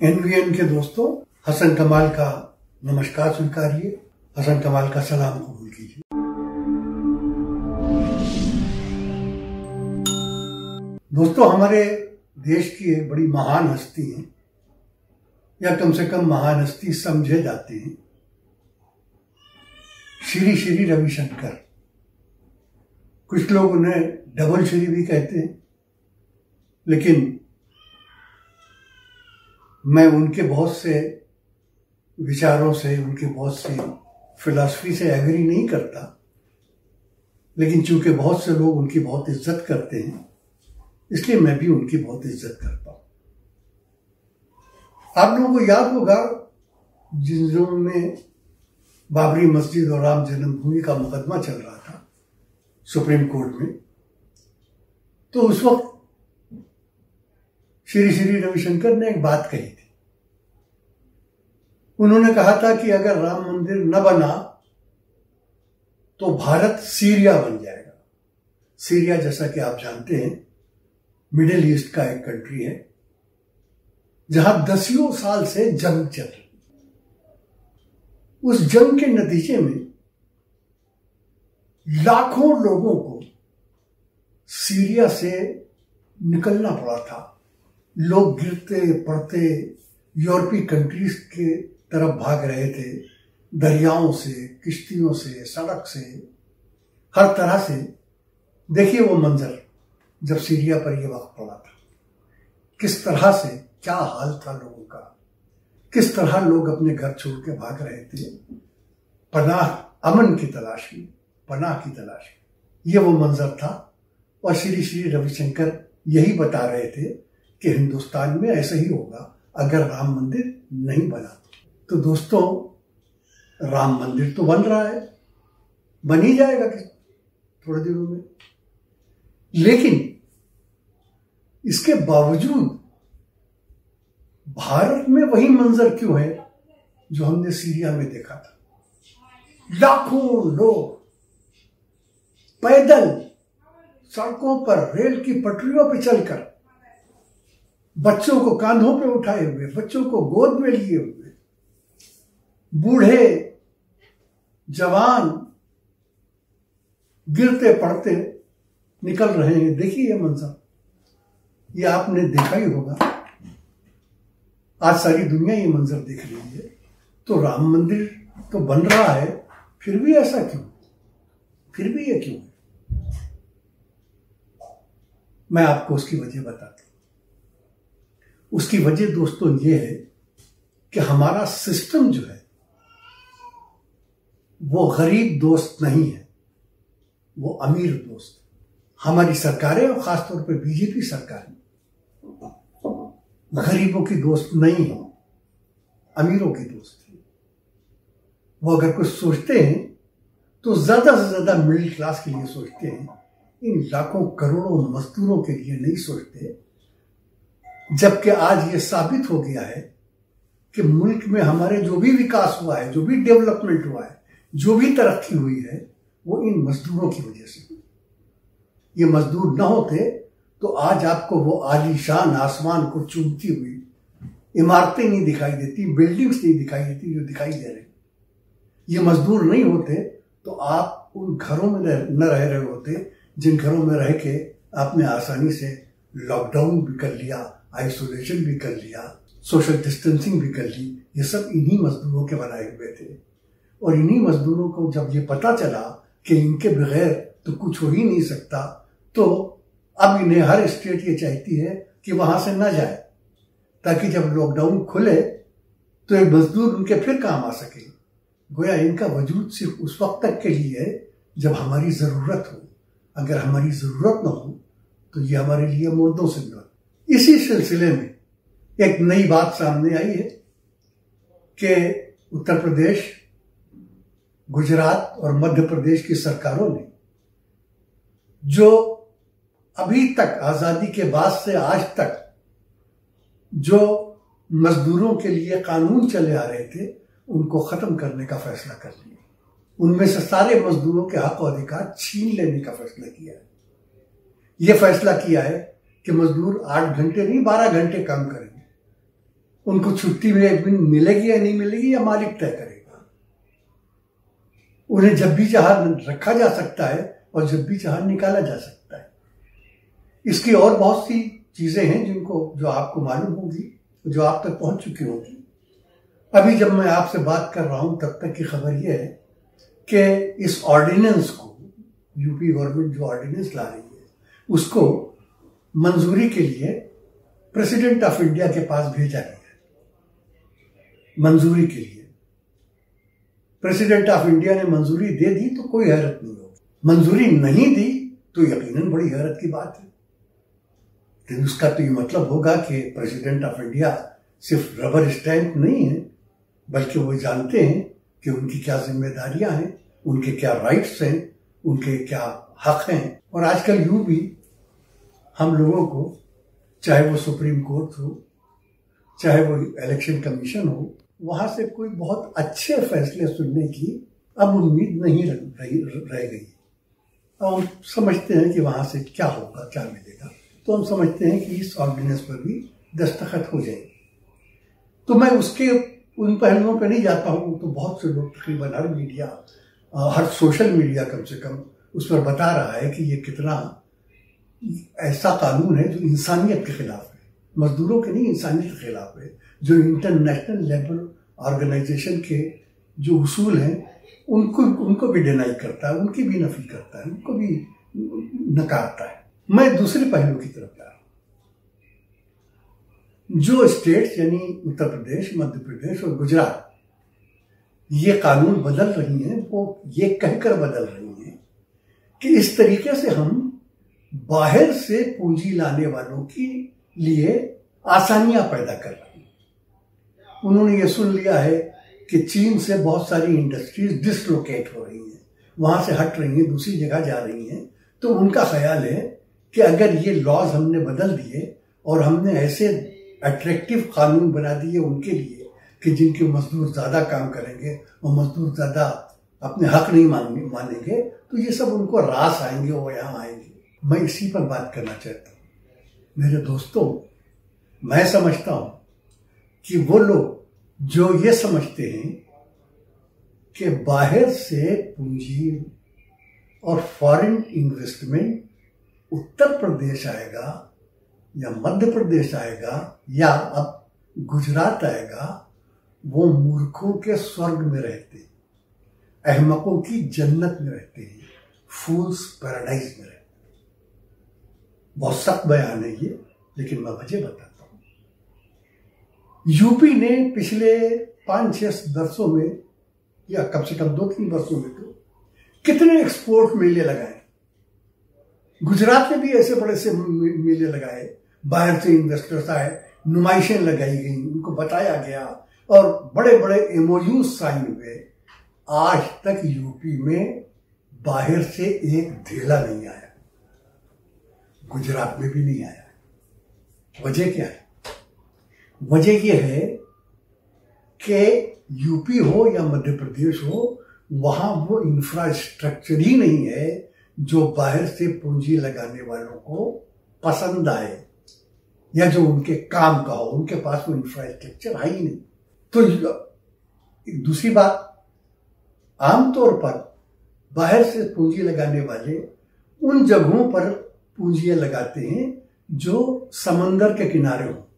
NVN के दोस्तों, हसन कमाल का नमस्कार स्वीकारिए। हसन कमाल का सलाम कबूल कीजिए। दोस्तों, हमारे देश की एक बड़ी महान हस्ती है, या कम से कम महान हस्ती समझे जाते हैं, श्री श्री रविशंकर। कुछ लोग उन्हें डबल श्री भी कहते हैं, लेकिन मैं उनके बहुत से विचारों से, उनके बहुत सी फिलॉसफी से एग्री नहीं करता, लेकिन चूँकि बहुत से लोग उनकी बहुत इज़्ज़त करते हैं, इसलिए मैं भी उनकी बहुत इज़्ज़त करता हूँ। आप लोगों को याद होगा, जिन दिनों में बाबरी मस्जिद और राम जन्मभूमि का मुकदमा चल रहा था सुप्रीम कोर्ट में तो उस वक्त श्री श्री रविशंकर ने एक बात कही थी। उन्होंने कहा था कि अगर राम मंदिर न बना तो भारत सीरिया बन जाएगा। सीरिया जैसा कि आप जानते हैं, मिडिल ईस्ट का एक कंट्री है, जहाँ दसियों साल से जंग चल रही उस जंग के नतीजे में लाखों लोगों को सीरिया से निकलना पड़ा था। लोग गिरते, पड़ते, यूरोपीय कंट्रीज़ के तरफ़ भाग रहे थे, दरियाओं से, किश्तियों से, सड़क से, हर तरह से। देखिए वो मंजर, जब सीरिया पर यह वक्त पड़ा था। किस तरह से, क्या हाल था लोगों का? किस तरह लोग अपने घर छोड़ के भाग रहे थे? पनाह, अमन की तलाश में, पनाह की तलाश में। ये वो मंजर था, और श्री श्री रविशंकर यही बता रहे थे कि हिंदुस्तान में ऐसा ही होगा, अगर राम मंदिर नहीं बना। तो दोस्तों, राम मंदिर तो बन रहा है, बन ही जाएगा कि थोड़े दिनों में। लेकिन इसके बावजूद भारत में वही मंजर क्यों है जो हमने सीरिया में देखा था? लाखों लोग पैदल सड़कों पर रेल की पटरियों पर चलकर बच्चों को कांधों पे उठाए हुए, बच्चों को गोद में लिए हुए, बूढ़े जवान गिरते पड़ते निकल रहे हैं। देखिए ये मंजर, ये आपने देखा ही होगा। आज सारी दुनिया ये मंजर देख रही है। तो राम मंदिर तो बन रहा है, फिर भी ऐसा क्यों? फिर भी ये क्यों मैं आपको उसकी वजह बताता उसकी वजह दोस्तों ये है कि हमारा सिस्टम जो है, वो गरीब दोस्त नहीं है, वो अमीर दोस्त हमारी सरकारें और खासतौर पर बीजेपी सरकारें गरीबों की दोस्त नहीं है, अमीरों की दोस्त है। वो अगर कुछ सोचते हैं तो ज़्यादा से ज़्यादा मिडिल क्लास के लिए सोचते हैं, इन लाखों करोड़ों मजदूरों के लिए नहीं सोचते जबकि आज ये साबित हो गया है कि मुल्क में हमारे जो भी विकास हुआ है, जो भी डेवलपमेंट हुआ है, जो भी तरक्की हुई है, वो इन मजदूरों की वजह से ये मजदूर न होते तो आज आपको वो आलीशान आसमान को चूमती हुई इमारतें नहीं दिखाई देती, बिल्डिंग्स नहीं दिखाई देती जो दिखाई दे रहे। ये मजदूर नहीं होते तो आप उन घरों में न रह रहे होते जिन घरों में रह के आपने आसानी से लॉकडाउन भी कर लिया आइसोलेशन भी कर लिया सोशल डिस्टेंसिंग भी कर ली, ये सब इन्हीं मजदूरों के बनाए हुए थे। और इन्हीं मजदूरों को जब ये पता चला कि इनके बगैर तो कुछ हो ही नहीं सकता तो अब इन्हें हर स्टेट ये चाहती है कि वहाँ से न जाए, ताकि जब लॉकडाउन खुले तो ये मजदूर उनके फिर काम आ सके। गोया इनका वजूद सिर्फ़ उस वक्त तक के लिए है, जब हमारी ज़रूरत हो। अगर हमारी ज़रूरत ना हो तो ये हमारे लिए मुर्दों से भी इसी सिलसिले में एक नई बात सामने आई है कि उत्तर प्रदेश, गुजरात और मध्य प्रदेश की सरकारों ने जो अभी तक आज़ादी के बाद से आज तक जो मजदूरों के लिए कानून चले आ रहे थे, उनको ख़त्म करने का फैसला कर लिया। उनमें से सारे मजदूरों के हक और अधिकार छीन लेने का फैसला किया है। यह फैसला किया है कि मजदूर आठ घंटे नहीं, बारह घंटे काम करेंगे। उनको छुट्टी में एक दिन मिलेगी या नहीं मिलेगी, या मालिक तय करेगा। उन्हें जब भी चाह रखा जा सकता है और जब भी चाह निकाला जा सकता है। इसकी और बहुत सी चीज़ें हैं जिनको, जो आपको मालूम होगी, जो आप तक पहुँच चुकी होगी। अभी जब मैं आपसे बात कर रहा हूँ, तब तक की खबर यह है कि इस ऑर्डिनेंस को यूपी गवर्नमेंट जो ऑर्डिनेंस ला रही है, उसको मंजूरी के लिए प्रेसिडेंट ऑफ़ इंडिया के पास भेजा गया मंजूरी के लिए। प्रेसिडेंट ऑफ़ इंडिया ने मंजूरी दे दी तो कोई हैरत नहीं होगी। मंजूरी नहीं दी तो यकीनन बड़ी हैरत की बात है। तो उसका तो ये मतलब होगा कि प्रेसिडेंट ऑफ़ इंडिया सिर्फ़ रबर स्टैंप नहीं है, बल्कि वो जानते हैं कि उनकी क्या जिम्मेदारियाँ हैं, उनके क्या राइट्स हैं, उनके क्या हक हैं। और आजकल यूँ भी हम लोगों को, चाहे वो सुप्रीम कोर्ट हो, चाहे वो इलेक्शन कमीशन हो, वहाँ से कोई बहुत अच्छे फैसले सुनने की अब उम्मीद नहीं रह गई। अब हम समझते हैं कि वहाँ से क्या होगा, क्या मिलेगा। तो हम समझते हैं कि इस ऑर्डिनेंस पर भी दस्तखत हो जाएँगे तो मैं उसके, उन पहलुओं पर नहीं जाता हूँ तो बहुत से लोग तकरीबन हर मीडिया हर सोशल मीडिया कम से कम उस पर बता रहा है कि ये कितना ऐसा कानून है जो इंसानियत के खिलाफ है। मजदूरों के नहीं, इंसानियत के खिलाफ है। जो इंटरनेशनल लेवल ऑर्गेनाइजेशन के जो उसूल हैं, उनको उनको भी डिनाई करता है, उनकी भी नफी करता है, उनको भी नकारता है। मैं दूसरे पहलू की तरफ़ जा रहा हूँ। जो स्टेट्स यानी उत्तर प्रदेश, मध्य प्रदेश और गुजरात, ये कानून बदल रही हैं, वो ये कहकर बदल रही हैं कि इस तरीके से हम बाहर से पूंजी लाने वालों के लिए आसानियाँ पैदा कर रही उन्होंने ये सुन लिया है कि चीन से बहुत सारी इंडस्ट्रीज़ डिसलोकेट हो रही हैं। वहाँ से हट रही हैं, दूसरी जगह जा रही हैं। तो उनका ख्याल है कि अगर ये लॉज हमने बदल दिए और हमने ऐसे अट्रैक्टिव कानून बना दिए उनके लिए कि जिनके मजदूर ज़्यादा काम करेंगे और मजदूर ज़्यादा अपने हक नहीं मानेंगे तो ये सब उनको रास आएँगे वो यहाँ आएँगे। मैं इसी पर बात करना चाहता हूँ। मेरे दोस्तों, मैं समझता हूँ कि वो लोग जो ये समझते हैं कि बाहर से पूंजी और फॉरेन इन्वेस्टमेंट उत्तर प्रदेश आएगा या मध्य प्रदेश आएगा या अब गुजरात आएगा, वो मूर्खों के स्वर्ग में रहते अहमकों की जन्नत में रहते हैं फूल्स पैराडाइज में बहुत सख्त बयान है ये, लेकिन मैं वजह बताता हूँ। यूपी ने पिछले पाँच छह वर्षों में, या कम से कम दो तीन वर्षों में तो कितने एक्सपोर्ट मेले लगाए। गुजरात में भी ऐसे बड़े से मेले लगाए। बाहर से इन्वेस्टर्स आए, नुमाइशें लगाई गई, उनको बताया गया, और बड़े बड़े एमओयू साइन हुए। आज तक यूपी में बाहर से एक ढेला नहीं आया। गुजरात में भी नहीं आया। वजह क्या है? वजह यह है कि यूपी हो या मध्य प्रदेश हो, वहाँ वो इंफ्रास्ट्रक्चर ही नहीं है जो बाहर से पूंजी लगाने वालों को पसंद आए या जो उनके काम का हो। उनके पास वो इंफ्रास्ट्रक्चर है ही नहीं। तो दूसरी बात, आमतौर पर बाहर से पूंजी लगाने वाले उन जगहों पर पूंजियाँ लगाते हैं, जो समंदर के किनारे हो,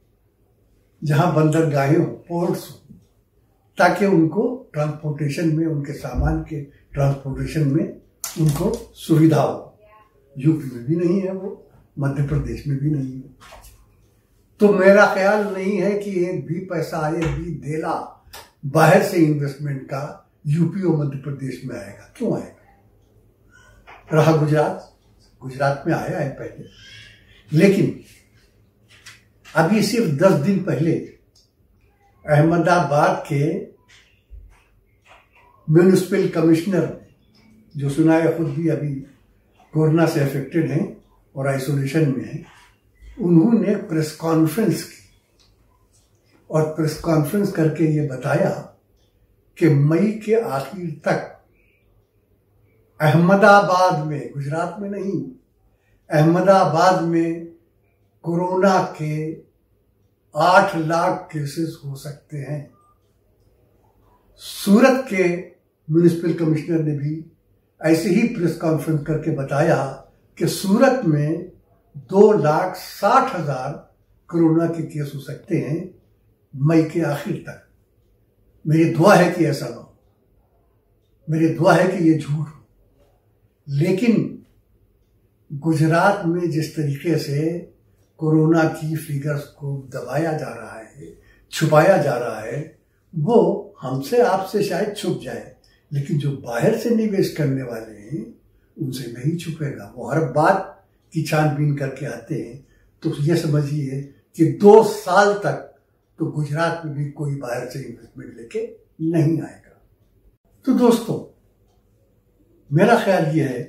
जहाँ बंदरगाहें हो पोर्ट्स हो, ताकि उनको ट्रांसपोर्टेशन में, उनके सामान के ट्रांसपोर्टेशन में उनको सुविधा हो। यूपी में भी नहीं है वो, मध्य प्रदेश में भी नहीं है। तो मेरा ख्याल नहीं है कि एक भी पैसा एक भी देला बाहर से इन्वेस्टमेंट का यूपी और मध्य प्रदेश में आएगा। क्यों आएगा? रहा गुजरात। गुजरात में आया है पहले। लेकिन अभी सिर्फ़ दस दिन पहले अहमदाबाद के म्यूनिसिपल कमिश्नर, जो सुनाया खुद भी अभी कोरोना से अफेक्टेड हैं और आइसोलेशन में हैं, उन्होंने प्रेस कॉन्फ्रेंस की। और प्रेस कॉन्फ्रेंस करके ये बताया कि मई के आखिर तक अहमदाबाद में, गुजरात में नहीं, अहमदाबाद में कोरोना के आठ लाख केसेस हो सकते हैं। सूरत के म्यूनिसिपल कमिश्नर ने भी ऐसे ही प्रेस कॉन्फ्रेंस करके बताया कि सूरत में दो लाख साठ हज़ार कोरोना के केस हो सकते हैं मई के आखिर तक। मेरी दुआ है कि ऐसा ना हो। मेरी दुआ है कि ये झूठ हो। लेकिन गुजरात में जिस तरीके से कोरोना की फिगर्स को दबाया जा रहा है, छुपाया जा रहा है, वो हमसे आपसे शायद छुप जाए, लेकिन जो बाहर से निवेश करने वाले हैं, उनसे नहीं छुपेगा। वो हर बात की छानबीन करके आते हैं। तो ये समझिए कि दो साल तक तो गुजरात में भी कोई बाहर से इन्वेस्टमेंट लेके नहीं आएगा। तो दोस्तों मेरा ख्याल ये है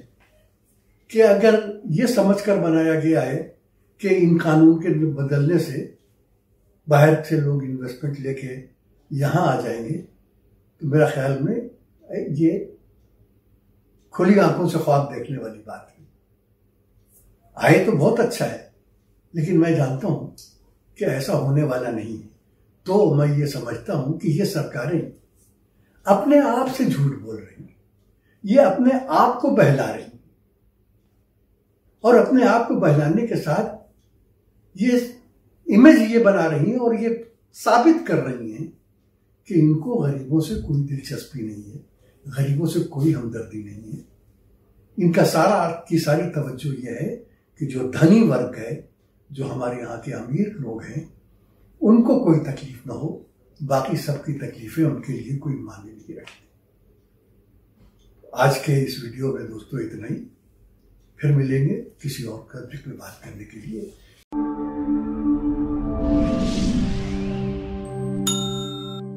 कि अगर ये समझकर बनाया गया है कि इन कानून के बदलने से बाहर से लोग इन्वेस्टमेंट लेके यहाँ आ जाएँगे तो मेरा ख्याल में ये खुली आँखों से ख्वाब देखने वाली बात है। आए तो बहुत अच्छा है, लेकिन मैं जानता हूँ कि ऐसा होने वाला नहीं है। तो मैं ये समझता हूँ कि ये सरकारें अपने आप से झूठ बोल रही हैं। ये अपने आप को बहला रही और अपने आप को बहलाने के साथ ये इमेज ये बना रही हैं और ये साबित कर रही हैं कि इनको गरीबों से कोई दिलचस्पी नहीं है, गरीबों से कोई हमदर्दी नहीं है। इनका सारा की सारी तवज्जो यह है कि जो धनी वर्ग है, जो हमारे यहाँ के अमीर लोग हैं, उनको कोई तकलीफ़ ना हो, बाकी सबकी तकलीफें उनके लिए कोई माने नहीं रखती। आज के इस वीडियो में दोस्तों इतना ही। फिर मिलेंगे किसी और सब्जेक्ट में बात करने के लिए।